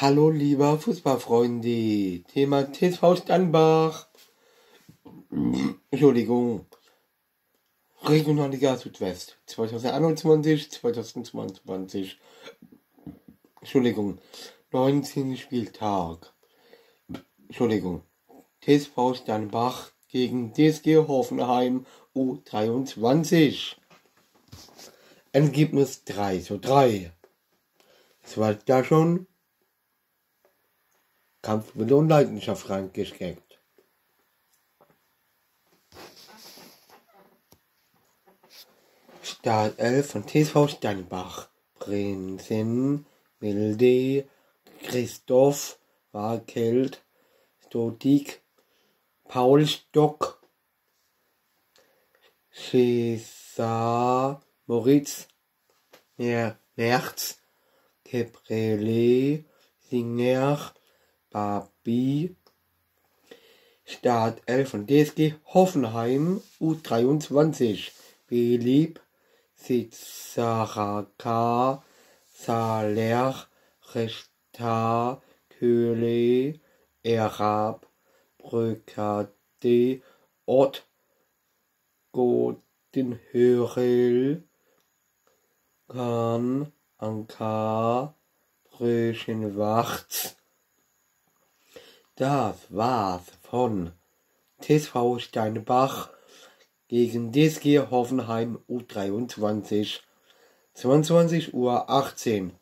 Hallo lieber Fußballfreunde, Thema TSV Steinbach. Entschuldigung. Regionalliga Südwest 2021, 2022. Entschuldigung. 19. Spieltag. Entschuldigung. TSV Steinbach gegen DSG Hoffenheim U23. Ergebnis 3 zu 3. Es war da schon Kampf mit und Leidenschaft reingesteckt. Startelf von TSV Steinbach. Prinzen, Milde, Christoph, Wakelt, Stotik, Paul Stock, Cesar, Moritz, Merz, Keprele, Singer, Babi, Startelf von DSG Hoffenheim U23, Belieb, Sitzaraka, Saler, Resta, Köhle, Erab, Brückade, Ott, Gotenhörel, Kahn, Ankar, Bröschenwacht. Das war's von TSV Steinbach gegen DSG Hoffenheim U23. 22 Uhr 18.